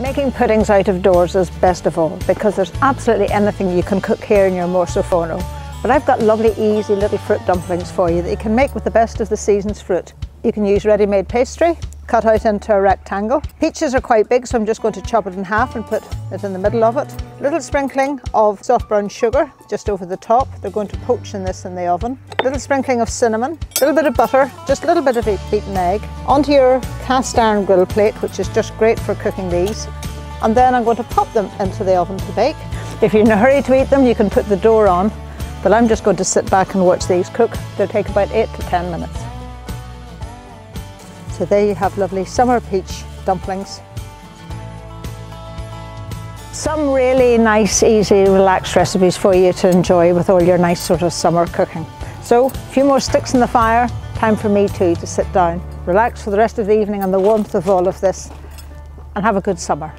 Making puddings out of doors is best of all because there's absolutely anything you can cook here in your Morsø Forno. But I've got lovely easy little fruit dumplings for you that you can make with the best of the season's fruit. You can use ready-made pastry, cut out into a rectangle. Peaches are quite big so I'm just going to chop it in half and put it in the middle of it. Little sprinkling of soft brown sugar just over the top. They're going to poach in this in the oven. Little sprinkling of cinnamon, a little bit of butter, just a little bit of beaten egg. Onto your cast iron grill plate which is just great for cooking these. And then I'm going to pop them into the oven to bake. If you're in a hurry to eat them you can put the door on but I'm just going to sit back and watch these cook. They'll take about eight to 10 minutes. So there you have lovely summer peach dumplings. Some really nice, easy, relaxed recipes for you to enjoy with all your nice sort of summer cooking. So a few more sticks in the fire, time for me too to sit down, relax for the rest of the evening on the warmth of all of this and have a good summer.